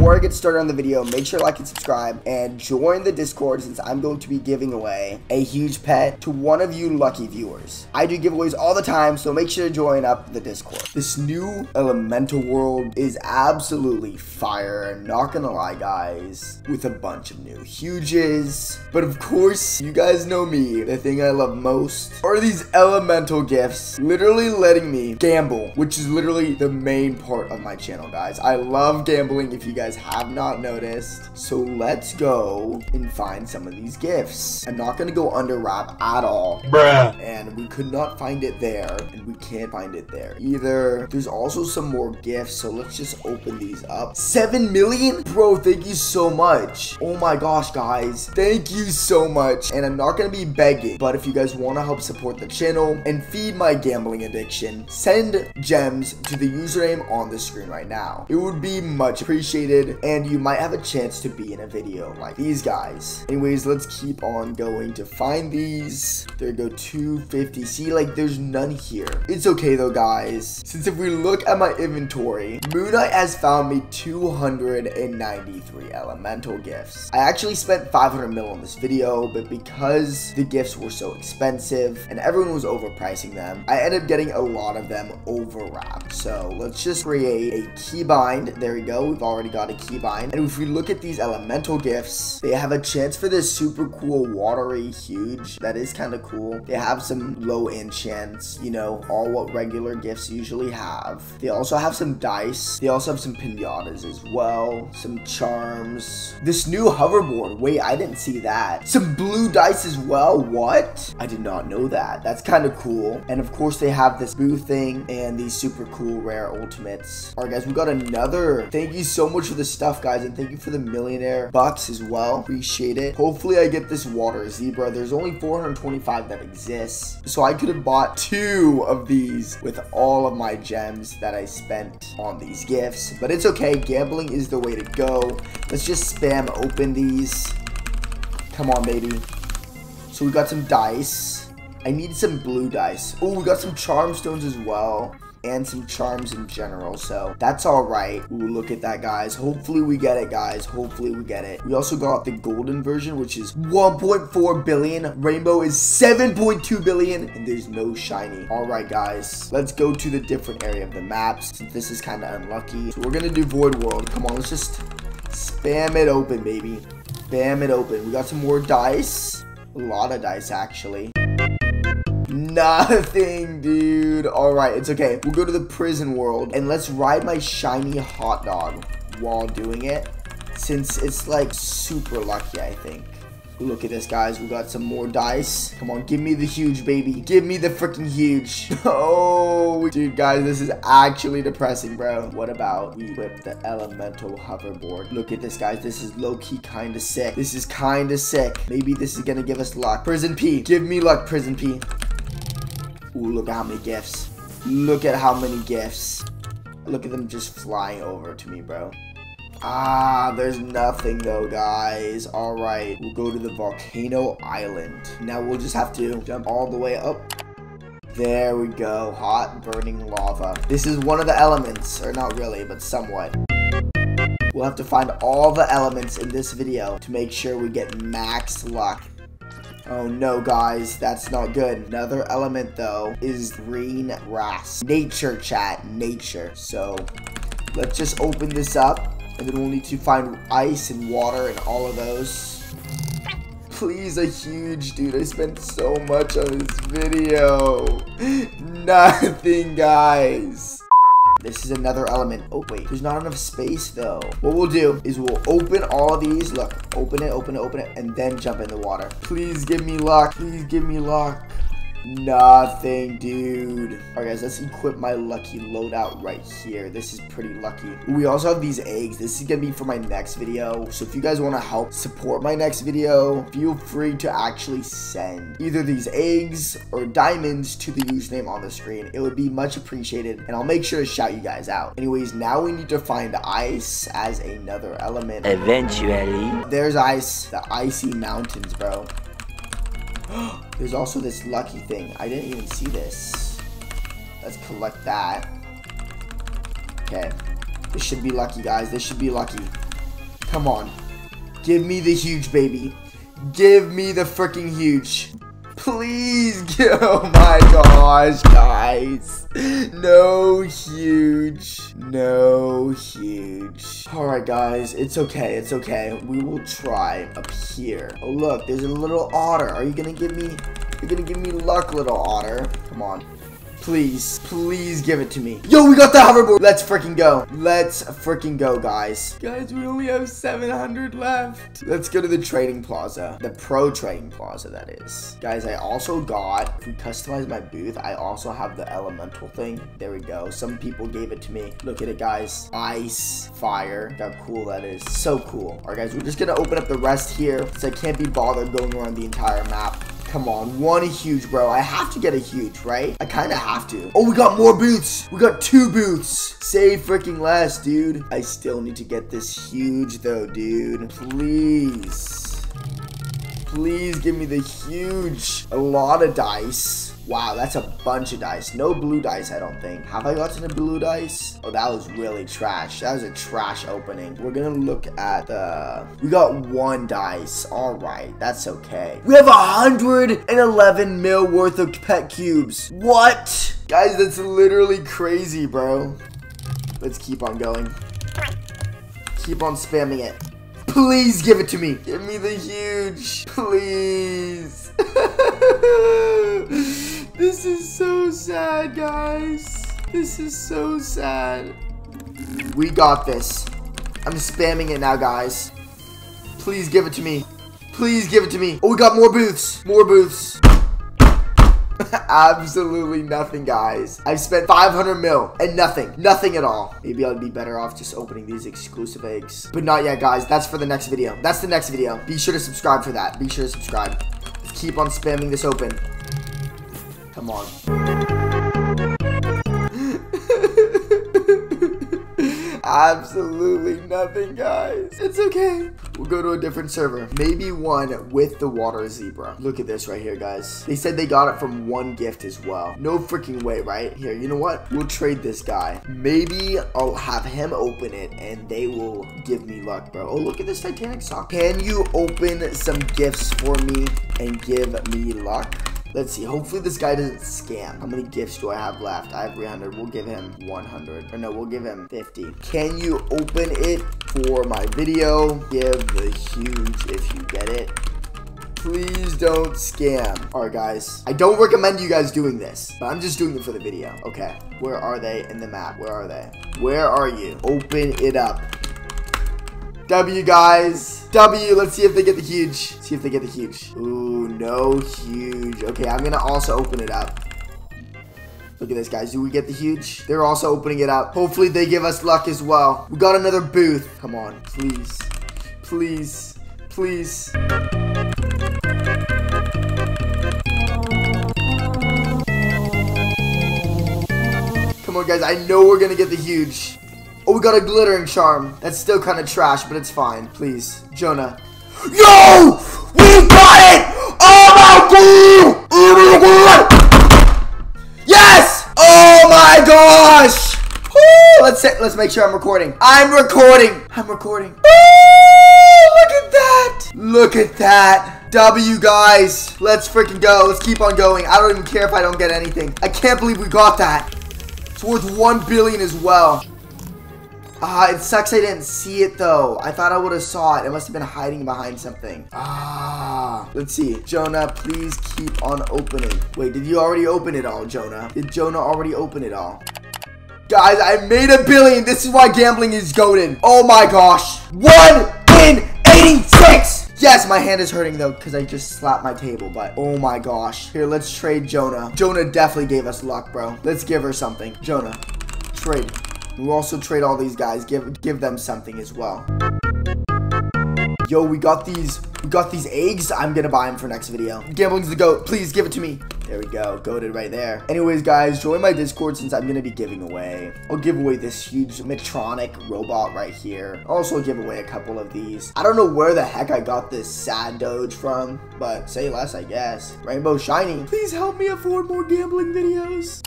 before I get started on the video, make sure to like and subscribe and join the Discord since I'm going to be giving away a huge pet to one of you lucky viewers. I do giveaways all the time, so make sure to join up the Discord. This new elemental world is absolutely fire, not gonna lie guys, with a bunch of new huges. But of course, you guys know me, the thing I love most are these elemental gifts, literally letting me gamble, which is literally the main part of my channel guys. I love gambling if you guys have not noticed. So let's go and find some of these gifts. I'm not gonna go under wrap at all. Bruh. And we could not find it there, and we can't find it there either. There's also some more gifts, so let's just open these up. 7 million? Bro, thank you so much. Oh my gosh, guys. Thank you so much. And I'm not gonna be begging, but if you guys wanna help support the channel and feed my gambling addiction, send gems to the username on the screen right now. It would be much appreciated, and you might have a chance to be in a video like these guys. Anyways, let's keep on going to find these. There go 250. See, like, there's none here. It's okay, though, guys. Since if we look at my inventory, Moon Knight has found me 293 elemental gifts. I actually spent 500 mil on this video, but because the gifts were so expensive and everyone was overpricing them, I ended up getting a lot of them overwrapped. So let's just create a keybind. There we go. We've already got a keybind. And if we look at these elemental gifts, they have a chance for this super cool watery huge. That is kind of cool. They have some low enchants, you know, all what regular gifts usually have. They also have some dice. They also have some pinatas as well. Some charms. This new hoverboard. Wait, I didn't see that. Some blue dice as well. What? I did not know that. That's kind of cool. And of course, they have this boo thing and these super cool rare ultimates. All right, guys, we got another. Thank you so much for the stuff, guys. And thank you for the millionaire bucks as well. Appreciate it. Hopefully, I get this water zebra. There's only 425 that exists. So I could have bought two of these with all of my gems that I spent on these gifts. But it's okay. Gambling is the way to go. Let's just spam open these. Come on, baby. So we got some dice. I need some blue dice. Oh, we got some charm stones as well. And some charms in general, so that's all right. Ooh, look at that, guys. Hopefully we get it, guys. Hopefully we get it. We also got the golden version, which is 1.4 billion. Rainbow is 7.2 billion, and there's no shiny. All right, guys. Let's go to the different area of the maps, this is kind of unlucky. So we're gonna do Void World. Come on, let's just spam it open, baby. Spam it open. We got some more dice. A lot of dice, actually. Nothing, dude. All right, it's okay. We'll go to the prison world and let's ride my shiny hot dog while doing it since it's like super lucky, I think. Look at this, guys. We got some more dice. Come on, give me the huge, baby. Give me the freaking huge. Oh, dude, guys, this is actually depressing, bro. What about we whip the elemental hoverboard? Look at this, guys. This is low-key kind of sick. This is kind of sick. Maybe this is going to give us luck. Prison P. Give me luck, Prison P. Ooh, look at how many gifts. Look at how many gifts. Look at them just flying over to me, bro. Ah, there's nothing though, guys. All right, we'll go to the volcano island. Now we'll just have to jump all the way up. There we go, hot burning lava. This is one of the elements, or not really, but somewhat. We'll have to find all the elements in this video to make sure we get max luck. Oh no, guys, that's not good. Another element, though, is green grass. Nature, chat, nature. So, let's just open this up, and then we'll need to find ice and water and all of those. Please, a huge dude. I spent so much on this video. Nothing, guys. This is another element. Oh, wait. There's not enough space, though. What we'll do is we'll open all these. Look, open it, open it, open it, and then jump in the water. Please give me luck. Please give me luck. Nothing, dude. All right, guys, let's equip my lucky loadout right here. This is pretty lucky. We also have these eggs. This is going to be for my next video. So if you guys want to help support my next video, feel free to actually send either these eggs or diamonds to the username on the screen. It would be much appreciated, and I'll make sure to shout you guys out. Anyways, now we need to find ice as another element. Eventually. There's ice. The icy mountains, bro. There's also this lucky thing. I didn't even see this. Let's collect that. Okay. This should be lucky, guys. This should be lucky. Come on. Give me the huge, baby. Give me the freaking huge. Please. Oh my gosh, guys. No huge. No huge. Alright, guys. It's okay. It's okay. We will try up here. Oh, look. There's a little otter. Are you to give me... You're to give me luck, little otter. Come on. Please, please give it to me. Yo, we got the hoverboard. Let's freaking go. Let's freaking go, guys. Guys, we only have 700 left. Let's go to the trading plaza. The pro trading plaza, that is. Guys, I also got, if we customize my booth, I also have the elemental thing. There we go. Some people gave it to me. Look at it, guys. Ice, fire. Look how cool that is. So cool. All right, guys, we're just going to open up the rest here because I can't be bothered going around the entire map. Come on, one huge, bro. I have to get a huge, right? I kind of have to. Oh, we got more boots. We got two boots. Save freaking less, dude. I still need to get this huge, though, dude. Please. Please give me the huge. A lot of dice. Wow, that's a bunch of dice. No blue dice, I don't think. Have I gotten a blue dice? Oh, that was really trash. That was a trash opening. We're gonna look at the... We got one dice. All right, that's okay. We have 111 mil worth of pet cubes. What? Guys, that's literally crazy, bro. Let's keep on going. Keep on spamming it. Please give it to me. Give me the huge. Please. This is so sad, guys. This is so sad. We got this. I'm spamming it now, guys. Please give it to me. Please give it to me. Oh, we got more booths. More booths. Absolutely nothing, guys. I've spent 500 mil and nothing. Nothing at all. Maybe I'd be better off just opening these exclusive eggs. But not yet, guys. That's for the next video. That's the next video. Be sure to subscribe for that. Be sure to subscribe. keep on spamming this open. Come on. Absolutely nothing, guys. It's okay. We'll go to a different server. Maybe one with the water zebra. Look at this right here, guys. They said they got it from one gift as well. No freaking way, right? Here, you know what? We'll trade this guy. Maybe I'll have him open it and they will give me luck, bro. Oh, look at this Titanic sock. Can you open some gifts for me and give me luck? Let's see. Hopefully this guy doesn't scam. How many gifts do I have left? I have 300. We'll give him 100. Or no, we'll give him 50. Can you open it for my video? Give the huge if you get it. Please don't scam. All right, guys. I don't recommend you guys doing this, but I'm just doing it for the video. Okay. Where are they in the map? Where are they? Where are you? Open it up. W, guys. W. Let's see if they get the huge. See if they get the huge. Ooh, no huge. Okay, I'm going to also open it up. Look at this, guys. Do we get the huge? They're also opening it up. Hopefully, they give us luck as well. We got another booth. Come on. Please. Please. Please. Come on, guys. I know we're going to get the huge. Oh, we got a glittering charm. That's still kind of trash, but it's fine. Please, Jonah. Yo! We got it! Oh my god! Oh my god! Yes! Oh my gosh! Woo! Let's let's make sure I'm recording. I'm recording. I'm recording. Woo! Look at that! Look at that. W guys. Let's freaking go. Let's keep on going. I don't even care if I don't get anything. I can't believe we got that. It's worth 1 billion as well. Ah, it sucks I didn't see it though. I thought I would have saw it. It must have been hiding behind something. Ah, let's see. Jonah, please keep on opening. Wait, did you already open it all, Jonah? Did Jonah already open it all? Guys, I made a billion. This is why gambling is golden. Oh my gosh. One in 86. Yes, my hand is hurting though because I just slapped my table, but oh my gosh. Here, let's trade Jonah. Jonah definitely gave us luck, bro. Let's give her something. Jonah, trade. We'll also trade all these guys, give give them something as well. Yo, we got these, we got these eggs. I'm gonna buy them for next video. Gambling's the goat. Please give it to me. There we go. Goaded right there. Anyways, guys, join my Discord since I'm gonna be giving away. I'll give away this huge Medtronic robot right here. Also give away a couple of these. I don't know where the heck I got this sad doge from, but say less, I guess. Rainbow Shiny. Please help me afford more gambling videos.